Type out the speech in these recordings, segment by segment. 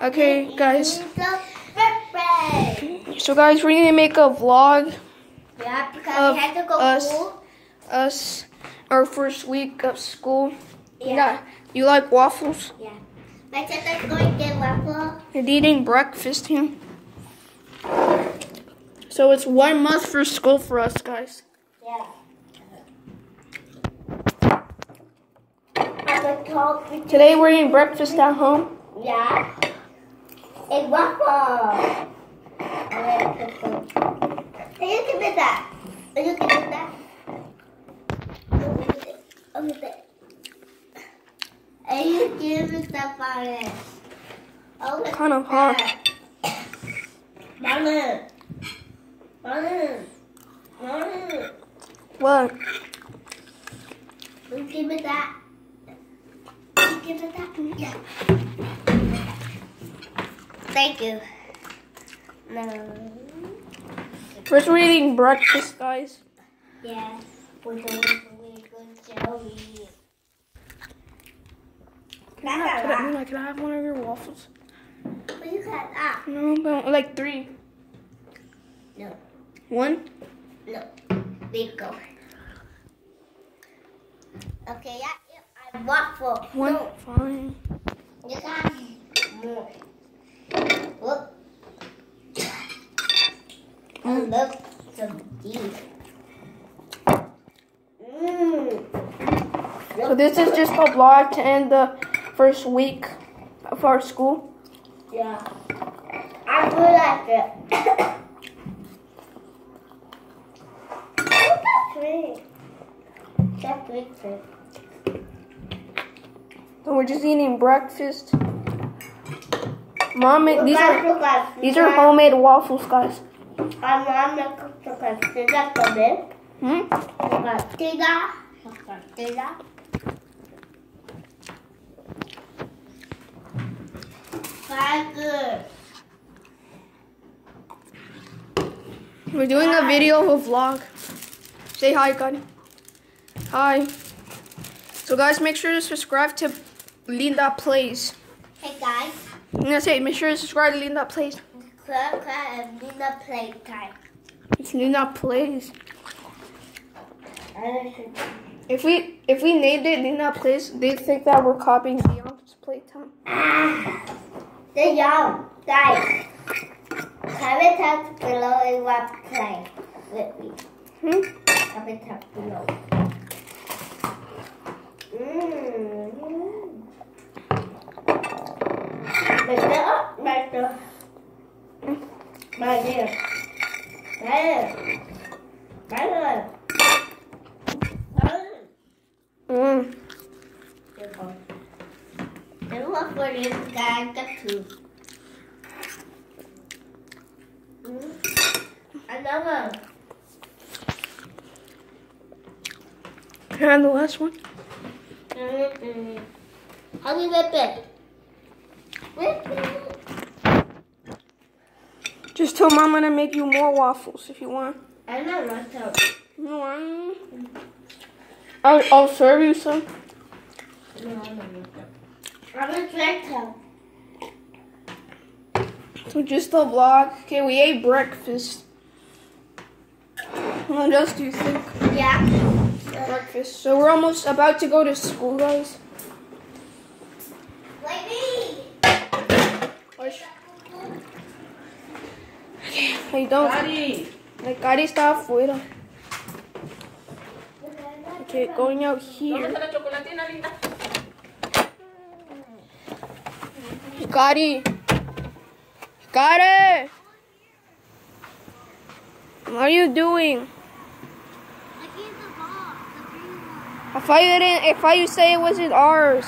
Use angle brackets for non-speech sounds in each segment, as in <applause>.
Okay, guys. So, guys, we're gonna make a vlog Yeah, because Of we had to go us. school. us our first week of school. Yeah. You like waffles? Yeah. My sister's going to get waffles. You're eating breakfast here. So it's one month for school for us, guys. Yeah. I'm gonna talk with Today we're eating breakfast at home. Yeah. A waffle. Hey, you give me that. You give me that. Oh, look at it. It. Hey, you give me that fire. Oh, Kind of that. Mama. Mama. Mama. What? You give me that. You give me that. Yeah. Thank you. No. We're eating breakfast, guys. Yes. With a really good jelly. Can I, can, I, can I have one of your waffles? What you got that? No, but like three. No. One? No. Big go. Okay, yeah, yeah. I waffle. One? No. Fine. You got more. Whoop. Love some deep. Mmm. So this is just a vlog to end the first week of our school. Yeah. I do like it. That's sweet. That's sweet. sweet. So we're just eating breakfast. Mom, these are these are homemade waffles, guys. I'm gonna cook the castilla también. Hmm? Castilla. Castilla. Very. We're doing a video of a vlog. Say hi, Gunny. Hi. So guys, make sure to subscribe to Linda Plays. Hey guys, I'm gonna say, make sure to subscribe to Linda Plays. Clap, clap, and the playtime. It's Linda Plays. If we if we named it Linda Plays, they'd think that we're copying Beyond's playtime. The young guys. Comment down below and what play with me. Hmm? Comment down below. Mmm. Better, better. Better. Better. Better. Better. Mm. And what for this guy got two. Mm. Another. Can I have the last one? Mm-mm. How do you whip it? Whip it. Just tell Mama to make you more waffles if you want. I know myself. No, I- I'll, I'll serve you some. No, I know myself. I'm a. So just a vlog. Okay, we ate breakfast. What else do you think? Yeah. Breakfast. So we're almost about to go to school, guys. Hey, don't. Like, Gary está afuera. Okay, going out here. Gary. Gary. What are you doing? If I didn't, if I you say it wasn't ours.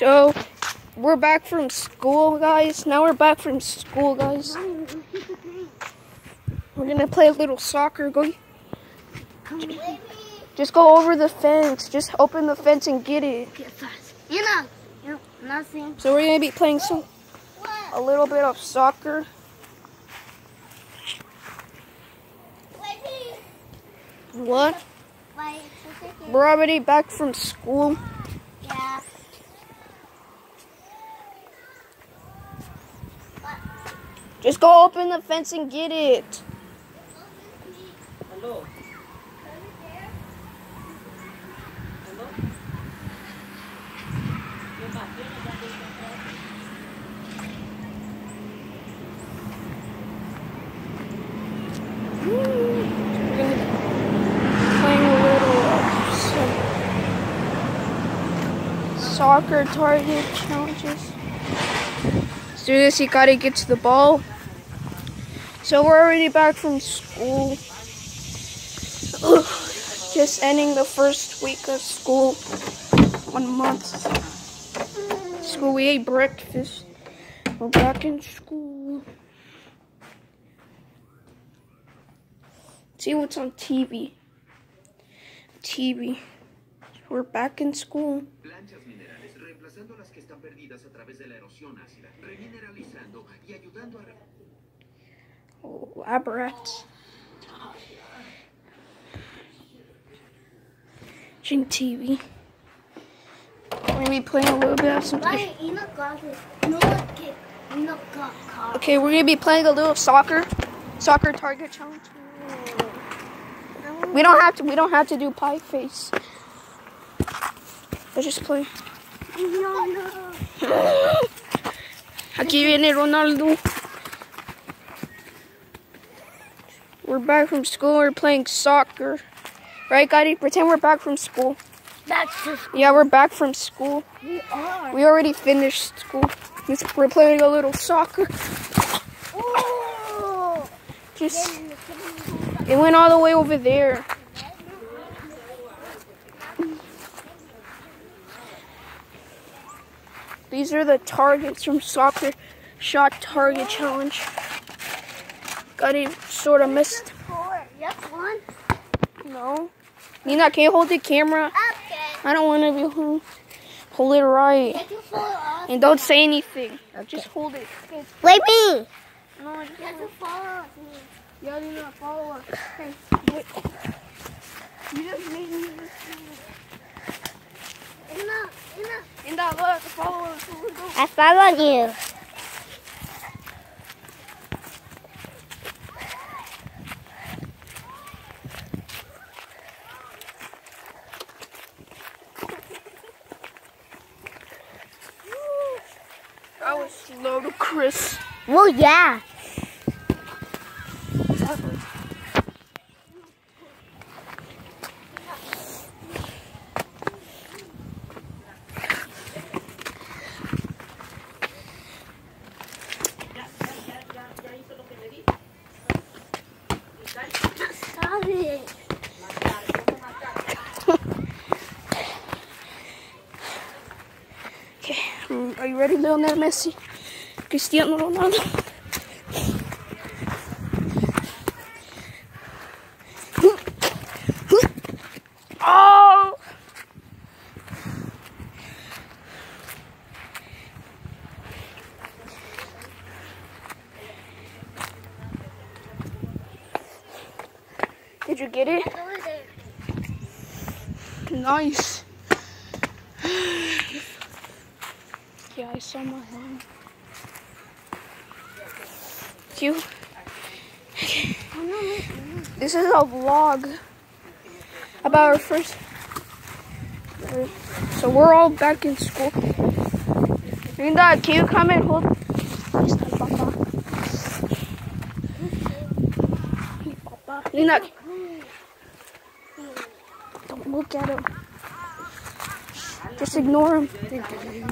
So, we're back from school, guys. Now we're back from school, guys. We're gonna play a little soccer. Go, just go over the fence. Just open the fence and get it. You know, nothing. So we're gonna be playing some a little bit of soccer. What? We're already back from school. Just go open the fence and get it. Hello. We're gonna be playing a little uh, soccer target challenges. As soon as Hikari gets the ball. So we're already back from school. Just ending the first week of school. One month. School, we ate breakfast. We're back in school. See what's on TV. TV. We're back in school. Oh, lab. Watching TV. We're gonna be playing a little bit of some. Why you not got it? No one get you not got car. Okay, we're gonna be playing a little soccer, soccer target challenge. We don't have to. We don't have to do pie face. Let's just play. No, no. <laughs> Aquí viene Ronaldo. We're back from school. We're playing soccer. Right, Gotti? Pretend we're back from school. That's just Yeah, we're back from school. we are. We already finished school. We're playing a little soccer. Oh. Just it went all the way over there. These are the targets from soccer shot target challenge. Got it sort of missed. Yep, one. No. Nina, can you hold the camera? Okay. I don't want to be hold, hold it right. Get your phone off. And don't say anything. Just hold it. Okay. Wait me. No, just Get your phone off me. Yeah, Nina, follow us. Okay. Wait. You just made me. Enough. Enough. In that look, follow us. Here we go. I followed you. That was ludicrous. Well, yeah. Stop it. Okay, um, are you ready, Lionel Messi? Cristiano Ronaldo. You get it? Nice. yeah, I saw my hand. You. This is a vlog about our first. So we're all back in school. Linda, uh, can you come and hold? Linda, don't look at him. Just ignore him.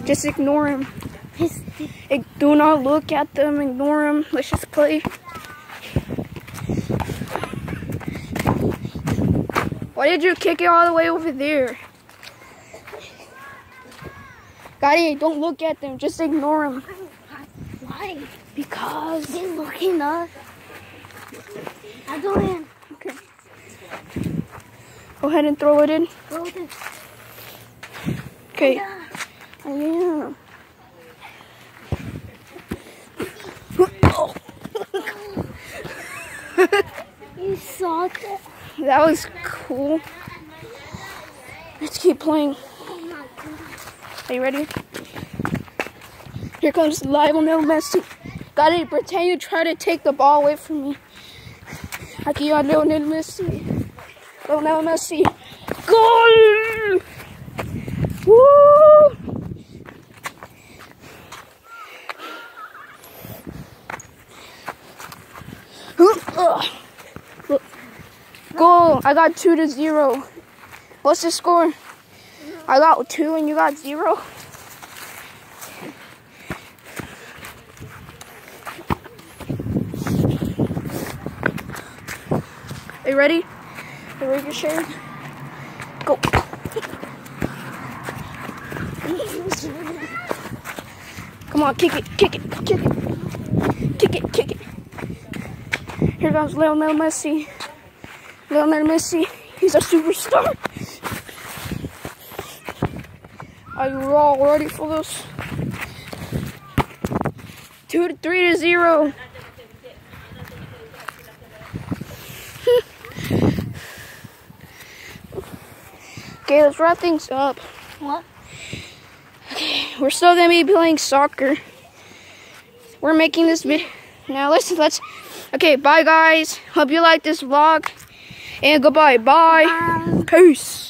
Just ignore him. Do not look at them. Ignore them. Let's just play. Why did you kick it all the way over there? Gotti, don't look at them. Just ignore them. Why? Because. They're looking up. I. Okay. Go ahead and throw it in. Okay. Yeah. <laughs> you saw that? That was cool. Let's keep playing. Are you ready? Here comes Lionel Messi. Gotta pretend you try to take the ball away from me. Aquí va Lionel Messi. Lionel Messi. Goal! Woo! Goal. I got two to zero. What's the score? I got two and you got zero. Are you ready? The ricochet. Go. Come on, kick it, kick it, kick it. Kick it, kick it. Here comes Lionel Messi. Lionel Messi, he's a superstar. Are you all ready for this? Two to three to zero. Okay, let's wrap things up. What? Okay, We're still gonna be playing soccer. We're making this video. Now listen, let's. Okay, bye guys. Hope you like this vlog. And goodbye. Bye. Um, Peace.